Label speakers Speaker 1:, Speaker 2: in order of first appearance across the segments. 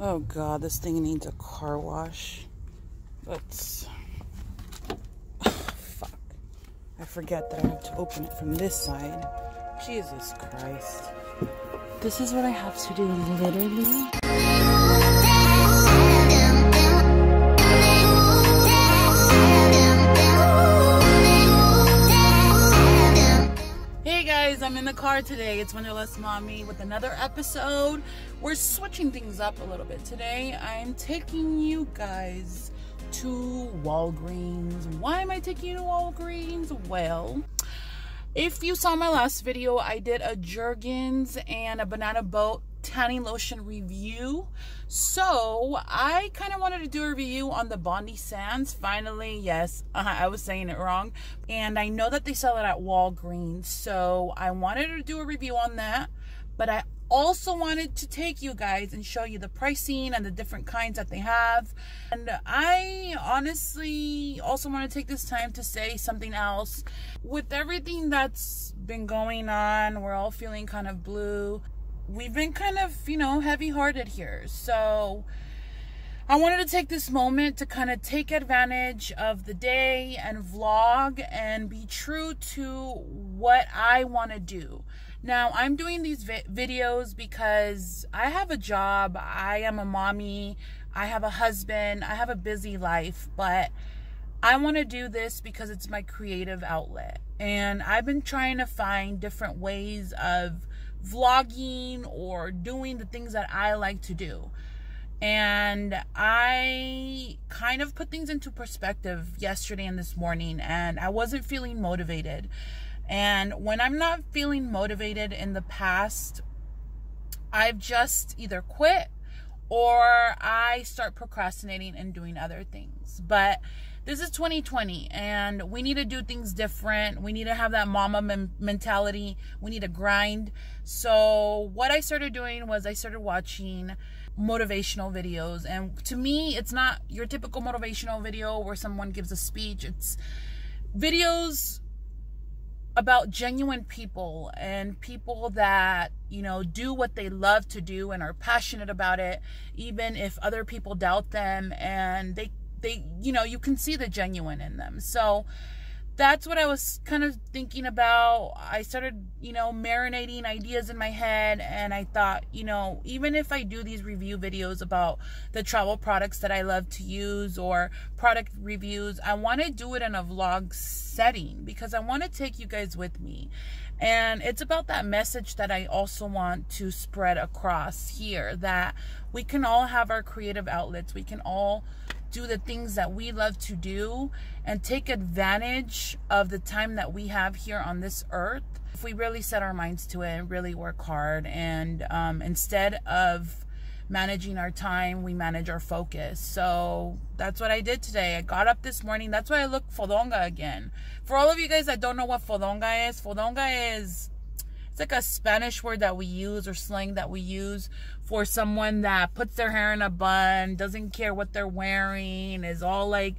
Speaker 1: Oh god, this thing needs a car wash. Let's... Oh, fuck. I forget that I have to open it from this side. Jesus Christ. This is what I have to do, literally. Guys, I'm in the car today. It's Wanderlust Mommy with another episode. We're switching things up a little bit today. I'm taking you guys to Walgreens. Why am I taking you to Walgreens? Well, if you saw my last video, I did a Jergens and a Banana Boat tanning lotion review. So I kind of wanted to do a review on the Bondi Sands. Finally, yes, uh, I was saying it wrong. And I know that they sell it at Walgreens. So I wanted to do a review on that. But I also wanted to take you guys and show you the pricing and the different kinds that they have. And I honestly also want to take this time to say something else. With everything that's been going on, we're all feeling kind of blue we've been kind of, you know, heavy hearted here. So I wanted to take this moment to kind of take advantage of the day and vlog and be true to what I want to do. Now, I'm doing these vi videos because I have a job, I am a mommy, I have a husband, I have a busy life, but I want to do this because it's my creative outlet. And I've been trying to find different ways of vlogging or doing the things that I like to do. And I kind of put things into perspective yesterday and this morning, and I wasn't feeling motivated. And when I'm not feeling motivated in the past, I've just either quit or I start procrastinating and doing other things. But this is 2020 and we need to do things different. We need to have that Mamba mentality. We need to grind. So, what I started doing was I started watching motivational videos. And to me, it's not your typical motivational video where someone gives a speech. It's videos about genuine people and people that you know do what they love to do and are passionate about it even if other people doubt them and they they you know you can see the genuine in them so that's what I was kind of thinking about. I started, you know, marinating ideas in my head, and I thought, you know, even if I do these review videos about the travel products that I love to use or product reviews, I want to do it in a vlog setting because I want to take you guys with me. And it's about that message that I also want to spread across here that we can all have our creative outlets. We can all do the things that we love to do and take advantage of the time that we have here on this earth. If we really set our minds to it and really work hard and um, instead of managing our time we manage our focus. So that's what i did today. I got up this morning. That's why i look fodonga again. For all of you guys that don't know what fodonga is fodonga is it's like a Spanish word that we use or slang that we use for someone that puts their hair in a bun, doesn't care what they're wearing, is all like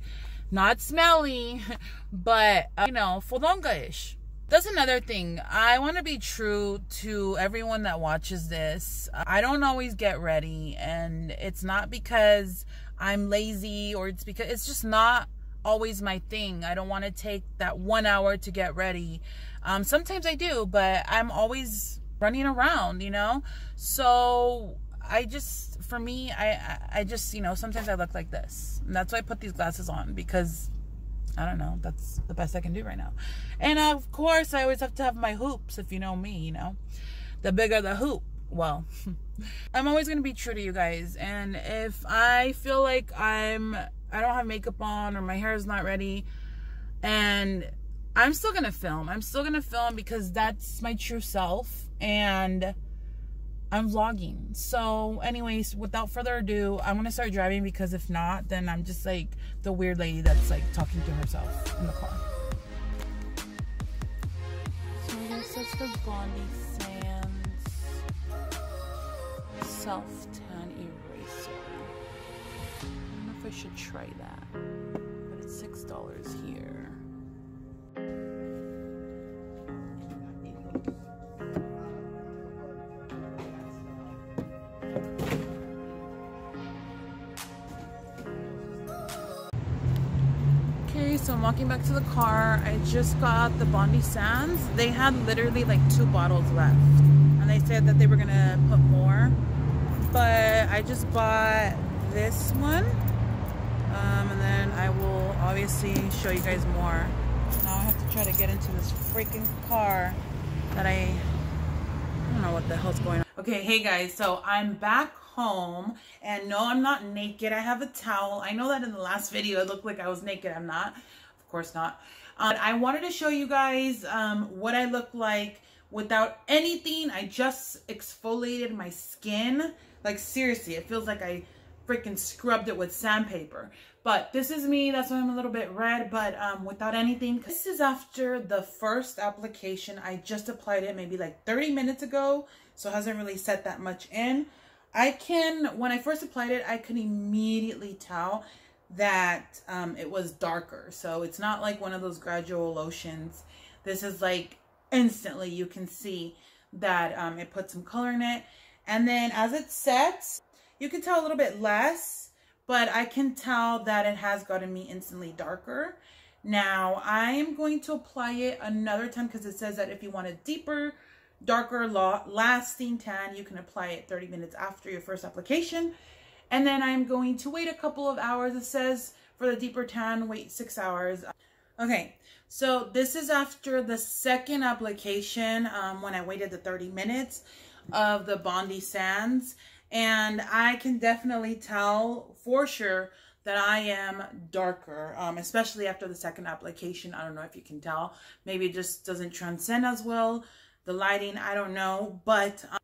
Speaker 1: not smelly, but uh, you know, fodonga-ish. That's another thing. I want to be true to everyone that watches this. I don't always get ready, and it's not because I'm lazy or it's because it's just not always my thing. I don't want to take that one hour to get ready. Um, sometimes I do, but I'm always running around, you know? So I just, for me, I, I just, you know, sometimes I look like this. And that's why I put these glasses on because I don't know, that's the best I can do right now. And of course, I always have to have my hoops, if you know me, you know? The bigger the hoop, well, I'm always going to be true to you guys. And if I feel like I'm, I don't have makeup on or my hair is not ready and I'm still gonna film. I'm still gonna film because that's my true self and I'm vlogging. So, anyways, without further ado, I'm gonna start driving because if not, then I'm just like the weird lady that's like talking to herself in the car. So that's the Bondi Sands self tan eraser. I should try that. But it's $6 here. Okay, so I'm walking back to the car. I just got the Bondi Sands. They had literally like two bottles left. And they said that they were gonna put more. But I just bought this one. Um, and then I will obviously show you guys more. Now I have to try to get into this freaking car that I, I don't know what the hell's going on. Okay, hey guys, so I'm back home and no i'm not naked. I have a towel. I know that in the last video it looked like i was naked. I'm not. Of course not. Um, i wanted to show you guys um, what i look like without anything. I just exfoliated my skin. Like seriously it feels like i freaking scrubbed it with sandpaper but this is me that's why i'm a little bit red but um, without anything this is after the first application i just applied it maybe like 30 minutes ago so it hasn't really set that much in I can, when I first applied it, I could immediately tell that um, it was darker. So it's not like one of those gradual lotions. This is like instantly you can see that um, it put some color in it. And then as it sets, you can tell a little bit less, but I can tell that it has gotten me instantly darker. Now I am going to apply it another time because it says that if you want a deeper darker lasting tan. You can apply it 30 minutes after your first application. And then I'm going to wait a couple of hours. It says for the deeper tan, wait six hours. Okay, so this is after the second application um, when I waited the 30 minutes of the Bondi Sands. And I can definitely tell for sure that I am darker, um, especially after the second application. I don't know if you can tell. Maybe it just doesn't transcend as well the lighting, I don't know, but um,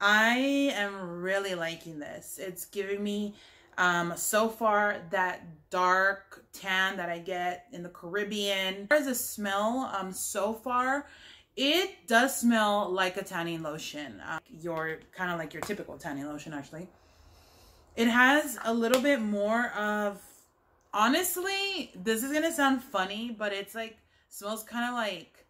Speaker 1: I am really liking this. It's giving me um, so far that dark tan that I get in the Caribbean. There's a smell um, so far. It does smell like a tanning lotion. Uh, your kind of like your typical tanning lotion actually. It has a little bit more of, honestly, this is going to sound funny, but it's like, smells kind of like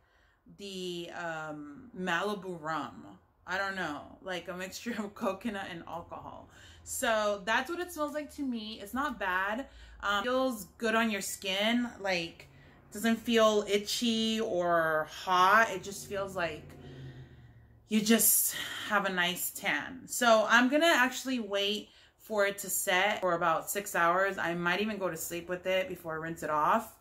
Speaker 1: the um, Malibu rum. I don't know, like a mixture of coconut and alcohol. So that's what it smells like to me. It's not bad. Um, feels good on your skin. Like doesn't feel itchy or hot. It just feels like you just have a nice tan. So I'm gonna actually wait for it to set for about six hours. I might even go to sleep with it before I rinse it off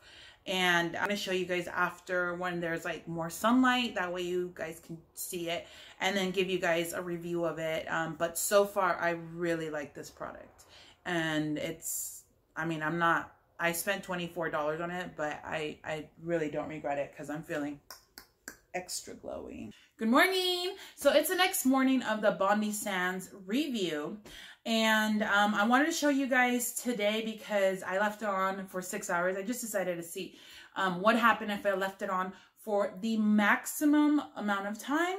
Speaker 1: and I'm to show you guys after when there's like more sunlight that way you guys can see it and then give you guys a review of it um, but so far I really like this product and it's I mean I'm not I spent $24 on it but I I really don't regret it because I'm feeling extra glowy good morning so it's the next morning of the Bondi Sands review and um, I wanted to show you guys today because I left it on for six hours. I just decided to see um, what happened if I left it on for the maximum amount of time.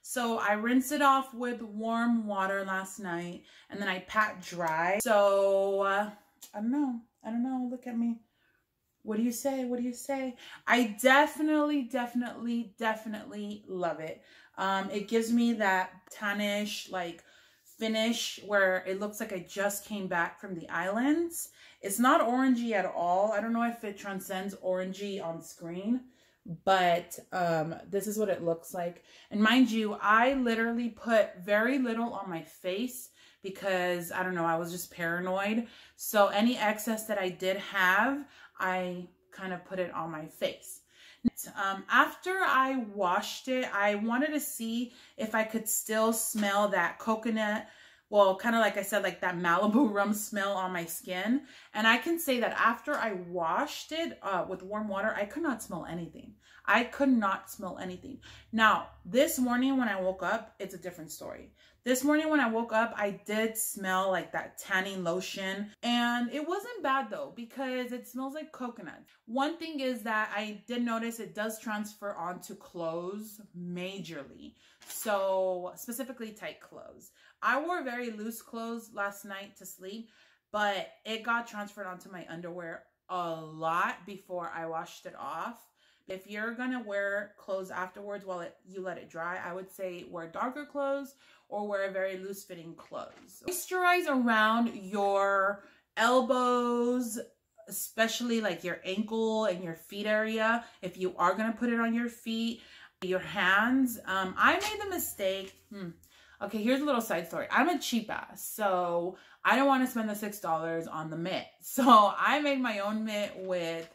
Speaker 1: So I rinsed it off with warm water last night and then I pat dry. So uh, I don't know. I don't know. Look at me. What do you say? What do you say? I definitely, definitely, definitely love it. Um, it gives me that tannish, like finish where it looks like I just came back from the islands. It's not orangey at all. I don't know if it transcends orangey on screen, but um, this is what it looks like. And mind you, I literally put very little on my face because, I don't know, I was just paranoid. So any excess that I did have, I kind of put it on my face. Um, after I washed it, I wanted to see if I could still smell that coconut, well, kind of like I said, like that Malibu rum smell on my skin. And I can say that after I washed it uh, with warm water, I could not smell anything. I could not smell anything. Now, this morning when I woke up, it's a different story. This morning when I woke up, I did smell like that tanning lotion and it wasn't bad though because it smells like coconut. One thing is that I did notice it does transfer onto clothes majorly. So specifically tight clothes. I wore very loose clothes last night to sleep, but it got transferred onto my underwear a lot before I washed it off. If you're gonna wear clothes afterwards while it, you let it dry, I would say wear darker clothes or wear very loose fitting clothes. Moisturize around your elbows, especially like your ankle and your feet area. If you are going to put it on your feet, your hands. Um, I made the mistake. Hmm. Okay, here's a little side story. I'm a cheap ass, so I don't want to spend the six dollars on the mitt. So I made my own mitt with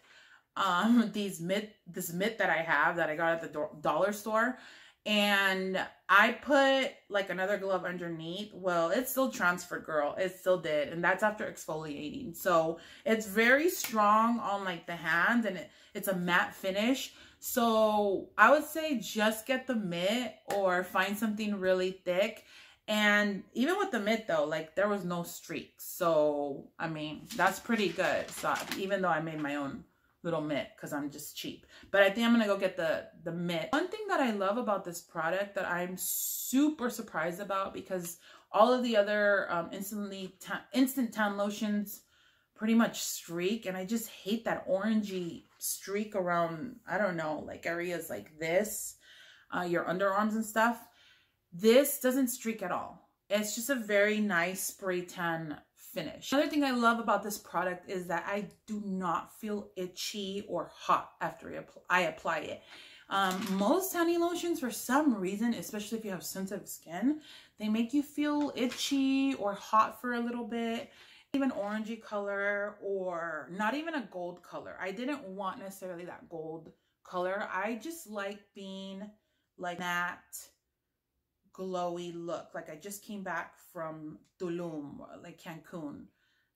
Speaker 1: um these mitt this mitt that I have that I got at the do dollar store and I put like another glove underneath. Well, it still transferred, girl. It still did. And that's after exfoliating. So it's very strong on like the hand and it, it's a matte finish. So I would say just get the mitt or find something really thick. And even with the mitt though, like there was no streaks. So, I mean, that's pretty good. So even though I made my own little mitt because I'm just cheap. But I think I'm going to go get the, the mitt. One thing that I love about this product that I'm super surprised about because all of the other um, instantly instant tan lotions pretty much streak. And I just hate that orangey streak around, I don't know, like areas like this, uh, your underarms and stuff. This doesn't streak at all. It's just a very nice spray tan finish. Another thing I love about this product is that I do not feel itchy or hot after I apply it. Um, most tanning lotions, for some reason, especially if you have sensitive skin, they make you feel itchy or hot for a little bit. Even orangey color or not even a gold color. I didn't want necessarily that gold color. I just like being like that glowy look. Like I just came back from Tulum, like Cancun,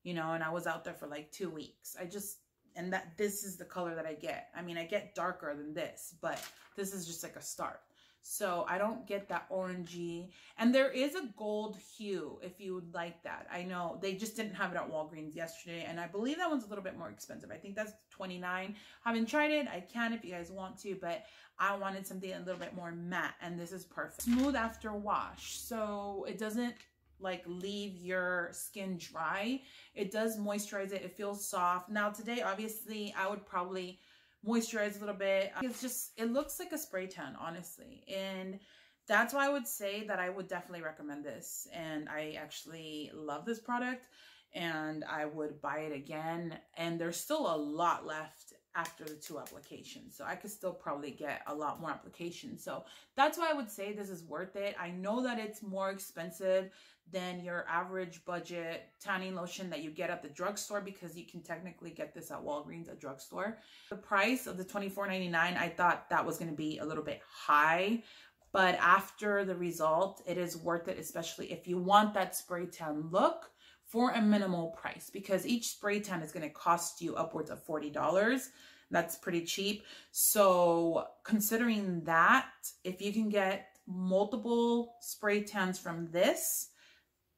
Speaker 1: you know, and I was out there for like two weeks. I just, and that this is the color that I get. I mean, I get darker than this, but this is just like a start. So I don't get that orangey. And there is a gold hue if you would like that. I know they just didn't have it at Walgreens yesterday. And I believe that one's a little bit more expensive. I think that's 29 Haven't tried it. I can if you guys want to, but I wanted something a little bit more matte. And this is perfect. Smooth after wash. So it doesn't like leave your skin dry. It does moisturize it. It feels soft. Now today, obviously, I would probably moisturize a little bit. It's just, it looks like a spray tan, honestly. And that's why I would say that I would definitely recommend this. And I actually love this product and I would buy it again. And there's still a lot left after the two applications. So I could still probably get a lot more applications. So that's why I would say this is worth it. I know that it's more expensive than your average budget tanning lotion that you get at the drugstore because you can technically get this at Walgreens, a drugstore. The price of the $24.99, I thought that was going to be a little bit high. But after the result, it is worth it, especially if you want that spray tan look for a minimal price because each spray tan is going to cost you upwards of $40. That's pretty cheap. So considering that, if you can get multiple spray tans from this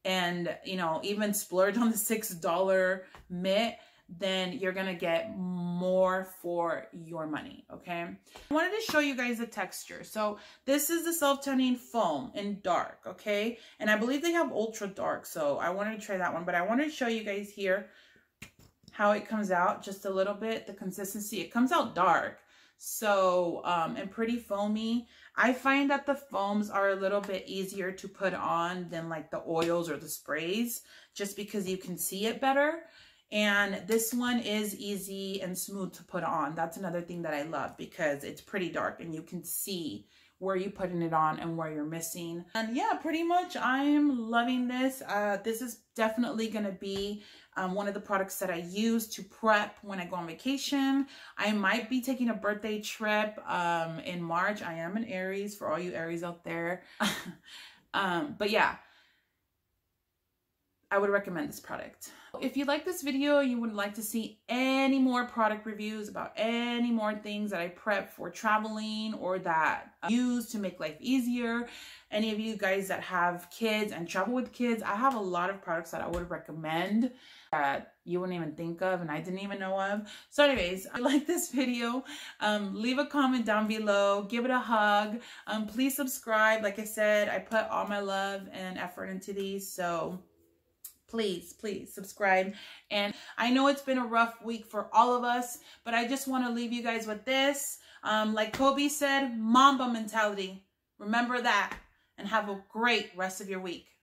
Speaker 1: and, you know, even splurge on the $6 mitt, then you're to get more for your money, okay? I wanted to show you guys the texture. So this is the self-tanning foam in dark, okay? And I believe they have ultra dark, so I wanted to try that one. But I wanted to show you guys here how it comes out just a little bit, the consistency. It comes out dark, so, um, and pretty foamy. I find that the foams are a little bit easier to put on than like the oils or the sprays, just because you can see it better. And this one is easy and smooth to put on. That's another thing that I love because it's pretty dark and you can see where you're putting it on and where you're missing. And yeah, pretty much I'm loving this. Uh, this is definitely going to be um, one of the products that I use to prep when I go on vacation. I might be taking a birthday trip um, in March. I am an Aries for all you Aries out there. um, but yeah, I would recommend this product. If you like this video, you would like to see any more product reviews about any more things that I prep for traveling or that I use to make life easier. Any of you guys that have kids and travel with kids, I have a lot of products that I would recommend that you wouldn't even think of and I didn't even know of. So anyways, I like this video. Um, leave a comment down below. Give it a hug. Um, please subscribe. Like I said, I put all my love and effort into these. So please, please subscribe. And I know it's been a rough week for all of us, but I just want to leave you guys with this. Um, like Kobe said, Mamba mentality. Remember that and have a great rest of your week.